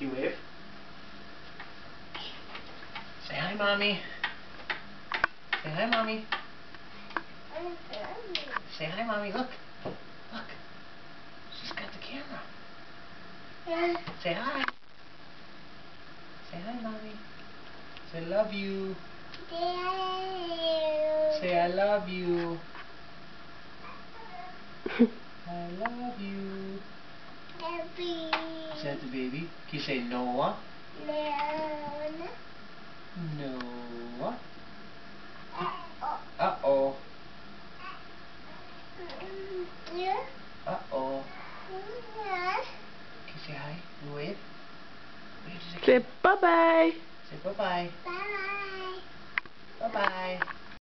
Can you wave? Say hi, mommy. Say hi, mommy. Say hi, mommy. Look. Look. She's got the camera. Say hi. Say hi, mommy. Say love you. Say I love you. I love you. Is that the baby? Can you say Noah? Noah. Uh-oh. Uh-oh. Can you say hi? You wave? Wave to the Say camera. bye-bye. Say bye-bye. Bye. Bye-bye.